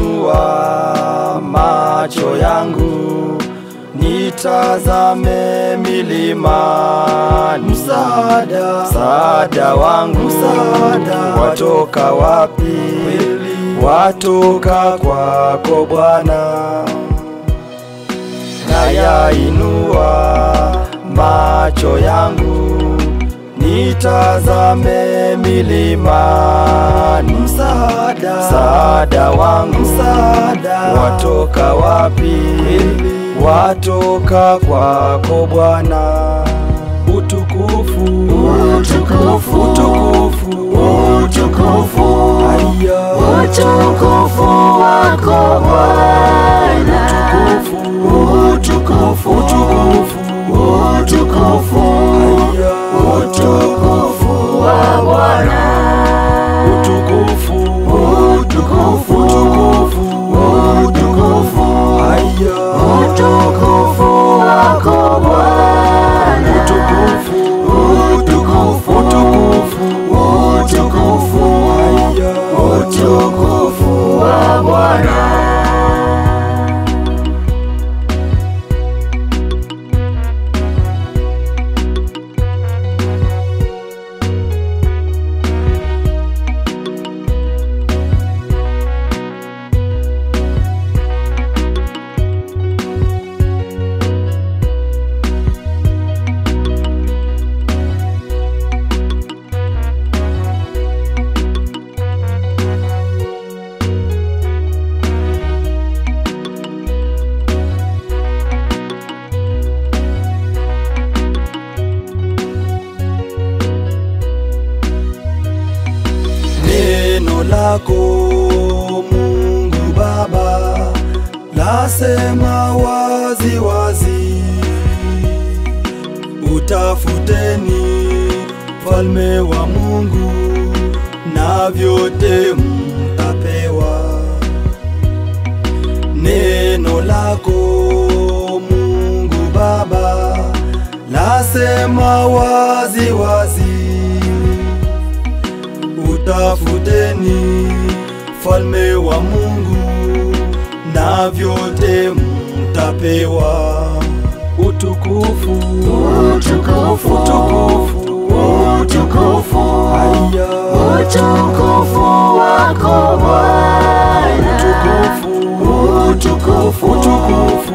Nayainua macho yangu nitazame milima, msaada, msaada wangu, msaada. Watoka wapi? Watoka kwako Bwana. Nayainua macho yangu. Nitazame milima, msaada, msaada wangu, msaada. Watoka wapi? Watoka kwako Bwana. Utukufu, Utukufu, utukufu, utukufu, utukufu wako Bwana, lasema wazi wazi, utafuteni falme wa Mungu na vyote mtapewa. Neno lako Mungu Baba lasema wazi na vyote mtapewa. Utukufu, Utukufu, utukufu, utukufu, utukufu wako Bwana, Utukufu, utukufu, utukufu, utukufu,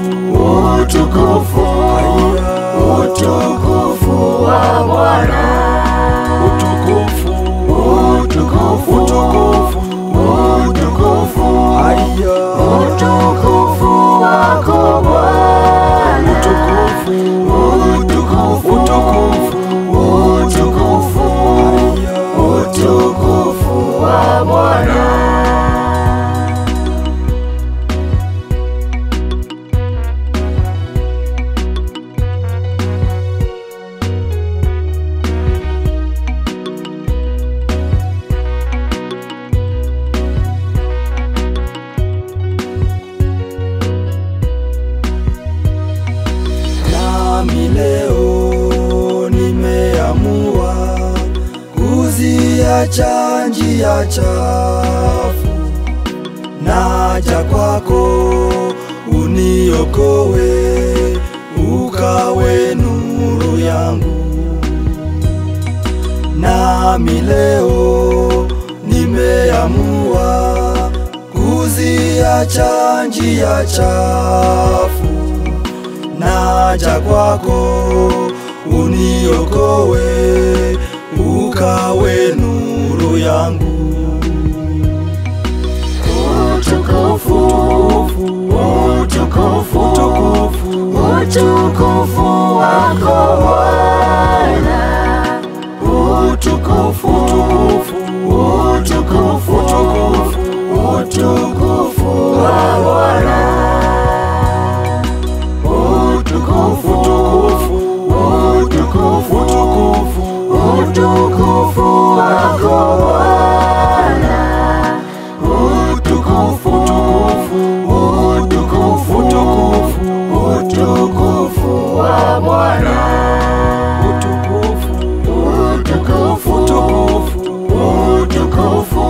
kuziacha njia chafu, naja kwako uniokowe ukawe nuru yangu. Nami leo nimeamua kuziacha njia chafu naja kwako uniokoe, ukawe nuru yangu. Utukufu, utukufu, Utukufu, utukufu,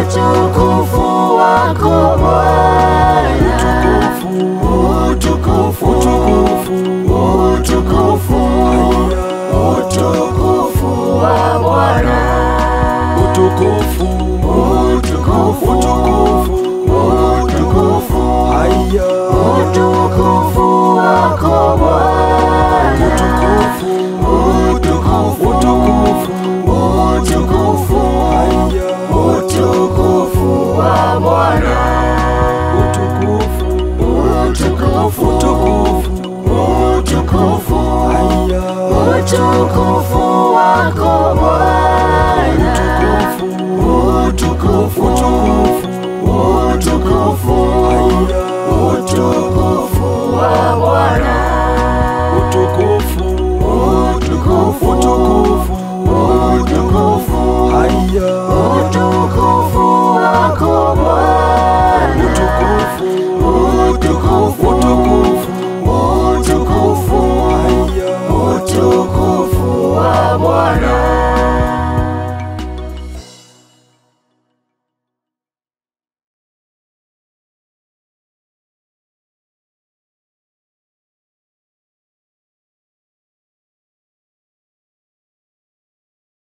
utukufu wako Bwana, utukufu, utukufu, utukufu, utukufu wa Bwana, utukufu, utukufu, utukufu, utukufu, utukufu wako Bwana, utukufu utukufu wako Bwana, utukufu, utukufu, utukufu.